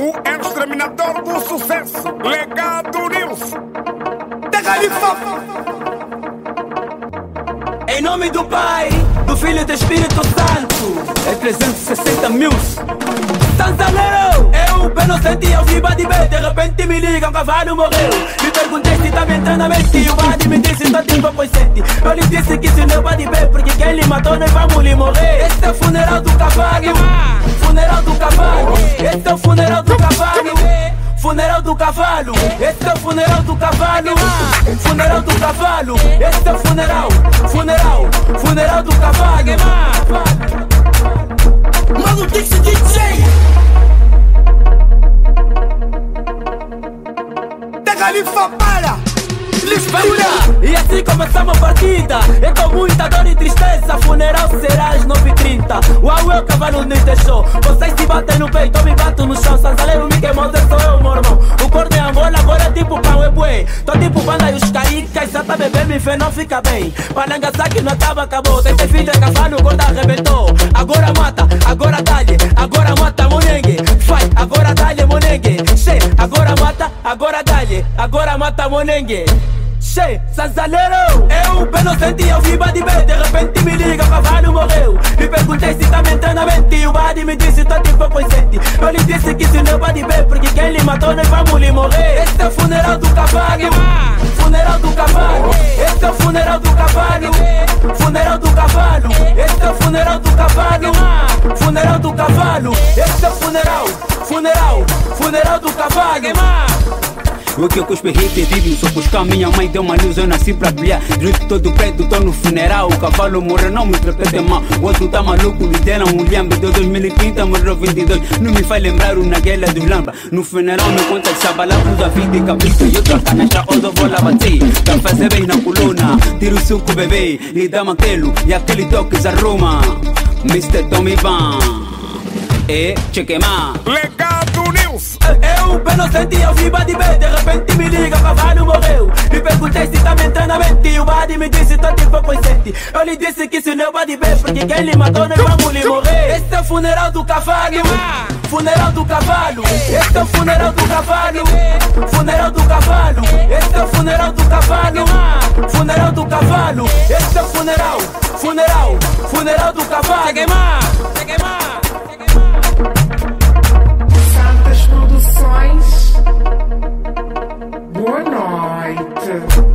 o exterminador do sucesso, Legado News. Em nome do Pai, do Filho e do Espírito Santo, é 360 mil. Sanzalero, eu bem senti ao viva de bem, de repente me liga, um cavalo morreu. Me perguntei se me entrando na mente, o Badi me disse, tá tempo pois sente. Eu lhe disse que se não pode bem, porque quem lhe matou nós vamos lhe morrer. Esse é o funeral do cavalo, funeral do cavalo, esse é o funeral do cavalo. Funeral do cavalo, esse é o funeral do cavalo. Funeral do cavalo, esse é o funeral, funeral, funeral do cavalo. Mano, tem que ser DJ. Califa para! Mistura! E assim começamos a partida. É com muita dor e tristeza. Funeral será às 9h30. Uau, eu cavalo não deixou. Vocês se batem no peito, eu me bato no chão. Sanzaleiro me queimou, sou eu, meu irmão. O cor de Angola agora é tipo pão, é bué. Tô tipo banda e os caricas. Tá beber, me fez, não fica bem. Palanga que não acaba, acabou. Filho, é cavalo, gorda arrebentou. Agora mata, agora dá-lhe. Agora mata, monengue. Vai, agora dá-lhe, monengue. Che, agora mata, agora dá-lhe. Agora mata, monengue. Che, Sanzaleiro Eu bem não senti, eu vi bad bem De repente me liga, cavalo morreu. Me perguntei se tá me entrando na mente o bad me disse, tô tipo consciente Eu lhe disse que se não bem Porque quem lhe matou, nós vamos lhe morrer. Esse é o funeral do cavalo. Funeral do cavalo. Esse é o funeral do cavalo. Funeral do cavalo. Esse é o funeral do cavalo. Funeral do cavalo. Esse é o funeral. Funeral. Funeral do cavalo o que eu cuspe hit vivo, só buscar minha mãe deu uma luz, eu nasci pra brilhar. Grito todo preto, tô no funeral. O cavalo morreu, não me interprete mal. O outro tá maluco, me deram um lhambe. De 2030 morreu 22. Não me faz lembrar o naguela dos lamba. No funeral me conta chabalapos da vida e capricha. E outra canastra, eu vou lá bater. Pra fazer bem na coluna. Tiro o suco, bebê. E dá aquele, e aquele toque arruma. Mr. Tommy Van. E cheque mais. Eu não senti, eu vi bad bem De repente me liga, cavalo morreu Me perguntei se tá me entrando na mente o bad me disse, tô tipo consciente Eu lhe disse que se não bad bem Porque quem lhe matou, nós vamos lhe morrer Esse é o funeral do cavalo. Funeral do cavalo. Esse é o funeral do cavalo. Funeral do cavalo. Esse é o funeral do cavalo. Funeral do cavalo. Esse é o funeral. Funeral. Funeral do cavalo Boa noite.